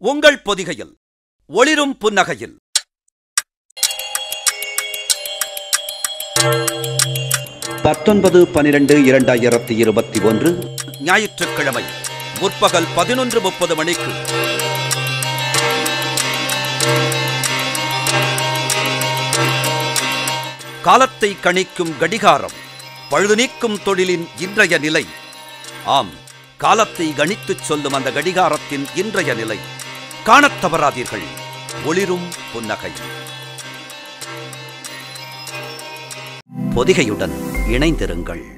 உங்கள் பொதிகையில் ஒளிரும் புன்னகையில். பத்தொன்பது பனிரெண்டு இரண்டாயிரத்தி இருபத்தி ஒன்று. ஞாயிற்றுக்கிழமை முற்பகல் பதினொன்று முப்பது மணிக்கு. காலத்தை கணிக்கும் கடிகாரம் பழுது நீக்கும் தொழிலின் இன்றைய நிலை. ஆம் காலத்தை கணித்துச் சொல்லும் அந்த கடிகாரத்தின் இன்றைய நிலை. காணத் தவறாதீர்கள். ஒளிரும் புன்னகை. பொதிகையுடன் இணைந்திருங்கள்.